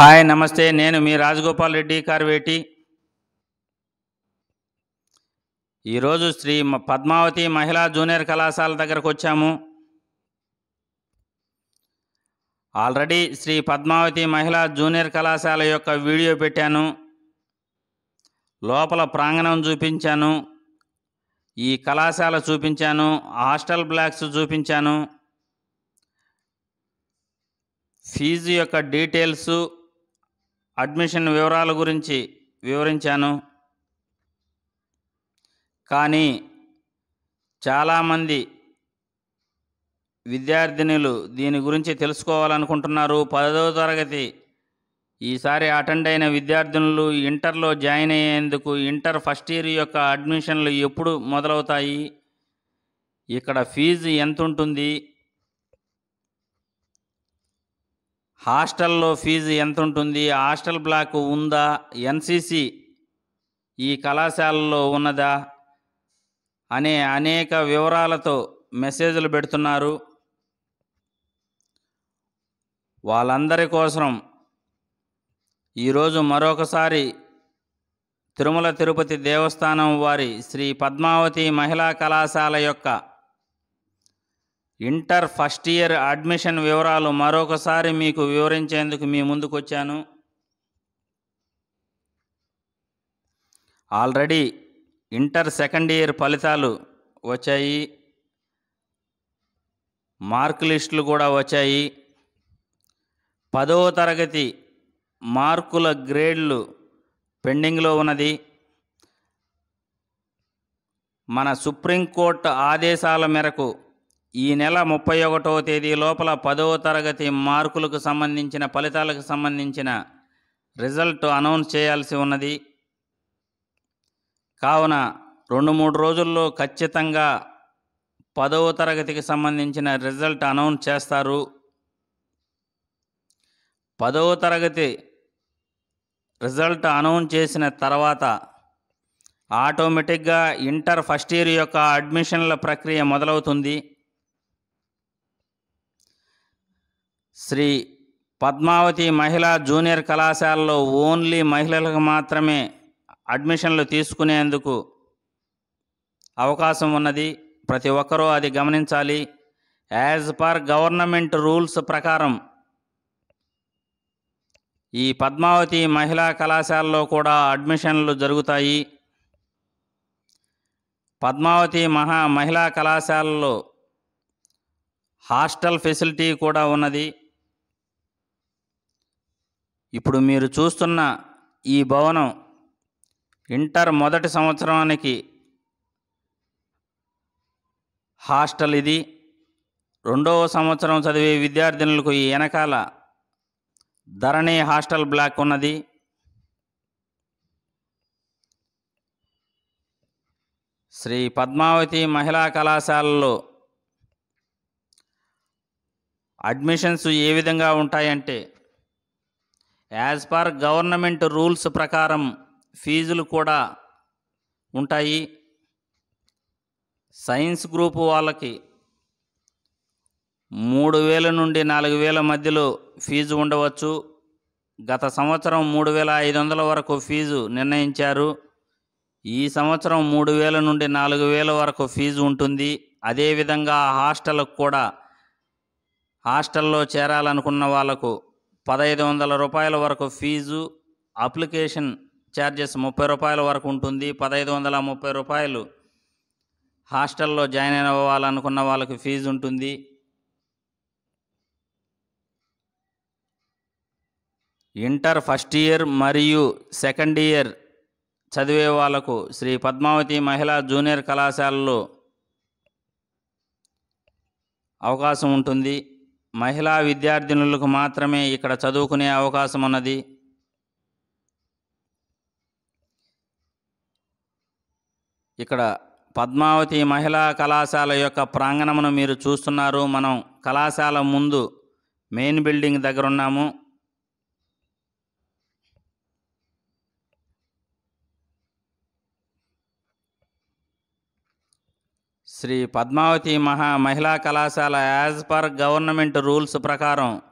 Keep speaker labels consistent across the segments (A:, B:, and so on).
A: Hi నమస్తే. నేను మీ రాజగోపాల్ రెడ్డి కార్వేటి. ఈరోజు శ్రీ పద్మావతి మహిళా జూనియర్ కళాశాల దగ్గరకు వచ్చాము. ఆల్రెడీ శ్రీ పద్మావతి మహిళా జూనియర్ కళాశాల యొక్క వీడియో పెట్టాను. లోపల ప్రాంగణం చూపించాను. ఈ కళాశాల చూపించాను. హాస్టల్ బ్లాక్స్ చూపించాను. ఫీజు యొక్క డీటెయిల్స్ అడ్మిషన్ వివరాల గురించి వివరించాను. కానీ చాలామంది విద్యార్థినులు దీని గురించి తెలుసుకోవాలనుకుంటున్నారు. పదవ తరగతి ఈసారి అటెండ్ అయిన విద్యార్థినులు ఇంటర్లో జాయిన్ అయ్యేందుకు ఇంటర్ ఫస్ట్ ఇయర్ యొక్క అడ్మిషన్లు ఎప్పుడు మొదలవుతాయి? ఇక్కడ ఫీజు ఎంత ఉంటుంది హాస్టల్లో ఫీజు ఎంత ఉంటుంది హాస్టల్ బ్లాక్ ఉందా? ఎన్సిసి ఈ కళాశాలలో ఉన్నదా? అనే అనేక వివరాలతో మెసేజ్లు పెడుతున్నారు. వాళ్ళందరి కోసం ఈరోజు మరొకసారి తిరుమల తిరుపతి దేవస్థానం వారి శ్రీ పద్మావతి మహిళా కళాశాల యొక్క ఇంటర్ ఫస్ట్ ఇయర్ అడ్మిషన్ వివరాలు మరొకసారి మీకు వివరించేందుకు మీ ముందుకు వచ్చాను ఆల్రెడీ ఇంటర్ సెకండ్ ఇయర్ ఫలితాలు వచ్చాయి. మార్క్ లిస్టులు కూడా వచ్చాయి. పదవ తరగతి మార్కుల గ్రేడ్లు పెండింగ్లో ఉన్నది. మన సుప్రీంకోర్టు ఆదేశాల మేరకు ఈ నెల ముప్పై ఒకటవ తేదీ లోపల పదవ తరగతి మార్కులకు సంబంధించిన ఫలితాలకు సంబంధించిన రిజల్ట్ అనౌన్స్ చేయాల్సి ఉన్నది. కావున రెండు మూడు రోజుల్లో ఖచ్చితంగా పదవ తరగతికి సంబంధించిన రిజల్ట్ అనౌన్స్ చేస్తారు. పదవ తరగతి రిజల్ట్ అనౌన్స్ చేసిన తర్వాత ఆటోమేటిక్గా ఇంటర్ ఫస్ట్ ఇయర్ యొక్క అడ్మిషన్ల ప్రక్రియ మొదలవుతుంది. శ్రీ పద్మావతి మహిళా జూనియర్ కళాశాలలో ఓన్లీ మహిళలకు మాత్రమే అడ్మిషన్లు తీసుకునేందుకు అవకాశం ఉన్నది. ప్రతి ఒక్కరూ అది గమనించాలి. యాజ్ పర్ గవర్నమెంట్ రూల్స్ ప్రకారం ఈ పద్మావతి మహిళా కళాశాలలో కూడా అడ్మిషన్లు జరుగుతాయి. పద్మావతి మహా మహిళా కళాశాలలో హాస్టల్ ఫెసిలిటీ కూడా ఉన్నది. ఇప్పుడు మీరు చూస్తున్న ఈ భవనం ఇంటర్ మొదటి సంవత్సరానికి హాస్టల్ ఇది. రెండవ సంవత్సరం చదివే విద్యార్థినులకు ఈ వెనకాల ధరణి హాస్టల్ బ్లాక్ ఉన్నది. శ్రీ పద్మావతి మహిళా కళాశాలలో అడ్మిషన్స్ ఏ విధంగా ఉంటాయంటే యాజ్ పర్ గవర్నమెంట్ రూల్స్ ప్రకారం ఫీజులు కూడా ఉంటాయి. సైన్స్ గ్రూప్ వాళ్ళకి మూడు వేల నుండి నాలుగు వేల మధ్యలో ఫీజు ఉండవచ్చు. గత సంవత్సరం మూడు వేల ఐదు వందల వరకు ఫీజు నిర్ణయించారు. ఈ సంవత్సరం మూడు వేల నుండి నాలుగు వేల వరకు ఫీజు ఉంటుంది. అదేవిధంగా హాస్టల్కు కూడా హాస్టల్లో చేరాలనుకున్న వాళ్ళకు పదహైదు వందల రూపాయల వరకు ఫీజు అప్లికేషన్ ఛార్జెస్ ముప్పై రూపాయల వరకు ఉంటుంది. పదహైదు వందల ముప్పై రూపాయలు హాస్టల్లో జాయిన్ అవ్వాలనుకున్న వాళ్ళకి ఫీజు ఉంటుంది. ఇంటర్ ఫస్ట్ ఇయర్ మరియు సెకండ్ ఇయర్ చదివే వాళ్ళకు శ్రీ పద్మావతి మహిళా జూనియర్ కళాశాలలో అవకాశం ఉంటుంది. మహిళా విద్యార్థినులకు మాత్రమే ఇక్కడ చదువుకునే అవకాశం ఉన్నది ఇక్కడ పద్మావతి మహిళా కళాశాల యొక్క ప్రాంగణమును మీరు చూస్తున్నారు. మనం కళాశాల ముందు మెయిన్ బిల్డింగ్ దగ్గర ఉన్నాము. Shri Padmavathi Maha Mahila Kalasala as per government rules ప్రకారం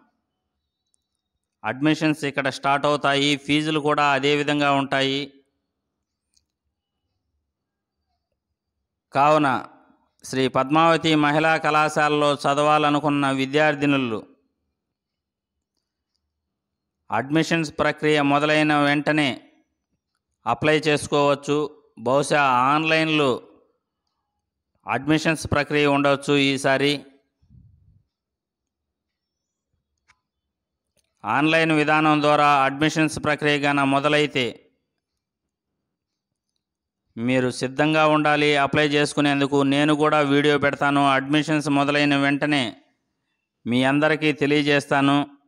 A: అడ్మిషన్స్ ఇక్కడ స్టార్ట్ అవుతాయి ఫీజులు కూడా అదే విధంగా ఉంటాయి. కావున శ్రీ పద్మావతి మహిళా కళాశాలలో చదవాలనుకున్న విద్యార్థినులు అడ్మిషన్స్ ప్రక్రియ మొదలైన వెంటనే అప్లై చేసుకోవచ్చు. బహుశా ఆన్లైన్లో అడ్మిషన్స్ ప్రక్రియ ఉండవచ్చు ఈసారి. ఆన్లైన్ విధానం ద్వారా అడ్మిషన్స్ ప్రక్రియ గాన మొదలైతే మీరు సిద్ధంగా ఉండాలి అప్లై చేసుకునేందుకు. నేను కూడా వీడియో పెడతాను. అడ్మిషన్స్ మొదలైన వెంటనే మీ అందరికీ తెలియజేస్తాను.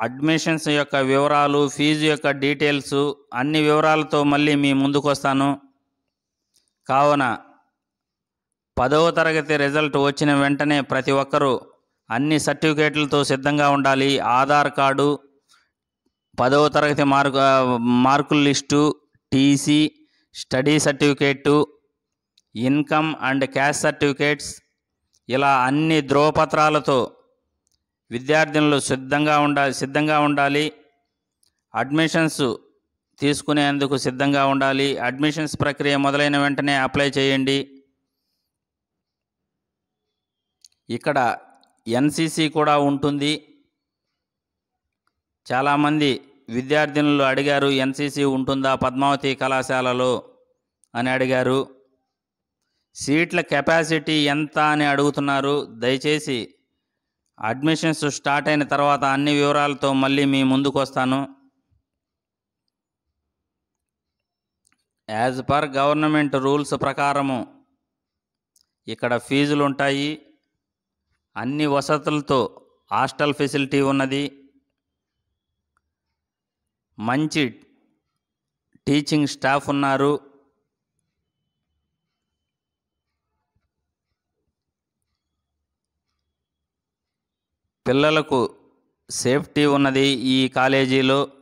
A: అడ్మిషన్స్ యొక్క వివరాలు ఫీజు యొక్క డీటెయిల్స్ అన్ని వివరాలతో మళ్ళీ మీ ముందుకు వస్తాను కావున పదవ తరగతి రిజల్ట్ వచ్చిన వెంటనే ప్రతి ఒక్కరూ అన్ని సర్టిఫికేట్లతో సిద్ధంగా ఉండాలి. ఆధార్ కార్డు పదవ తరగతి మార్కు మార్కుల list TC study certificate income and caste certificates ఇలా అన్ని ధ్రువపత్రాలతో విద్యార్థినులు సిద్ధంగా ఉండాలి సిద్ధంగా ఉండాలి. అడ్మిషన్స్ తీసుకునేందుకు సిద్ధంగా ఉండాలి. అడ్మిషన్స్ ప్రక్రియ మొదలైన వెంటనే అప్లై చేయండి. ఇక్కడ ఎన్సీసీ కూడా ఉంటుంది. చాలామంది విద్యార్థినులు అడిగారు ఎన్సీసీ ఉంటుందా పద్మావతి కళాశాలలో? అని అడిగారు. సీట్ల కెపాసిటీ ఎంత అని అడుగుతున్నారు. దయచేసి అడ్మిషన్స్ స్టార్ట్ అయిన తర్వాత అన్ని వివరాలతో మళ్ళీ మీ ముందుకు వస్తాను యాజ్ పర్ గవర్నమెంట్ రూల్స్ ప్రకారము ఇక్కడ ఫీజులు ఉంటాయి అన్ని వసతులతో హాస్టల్ ఫెసిలిటీ ఉన్నది. మంచి టీచింగ్ స్టాఫ్ ఉన్నారు. పిల్లలకు సేఫ్టీ ఉన్నది ఈ కాలేజీలో.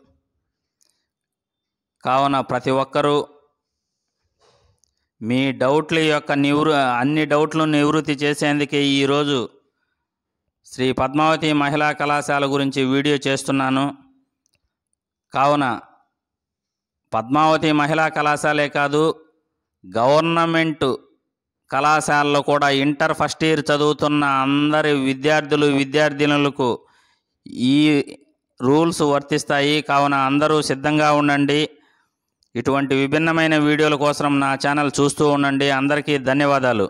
A: కావున ప్రతి ఒక్కరూ మీ డౌట్ల యొక్క నివృ అన్ని డౌట్లు నివృత్తి చేసేందుకే ఈరోజు శ్రీ పద్మావతి మహిళా కళాశాల గురించి వీడియో చేస్తున్నాను. కావున పద్మావతి మహిళా కళాశాలే కాదు గవర్నమెంట్ కళాశాలలో కూడా ఇంటర్ ఫస్ట్ ఇయర్ చదువుతున్న అందరి విద్యార్థులు విద్యార్థినులకు ఈ రూల్స్ వర్తిస్తాయి. కావున అందరూ సిద్ధంగా ఉండండి. ఇటువంటి విభిన్నమైన వీడియోల కోసం నా ఛానల్ చూస్తూ ఉండండి. అందరికీ ధన్యవాదాలు.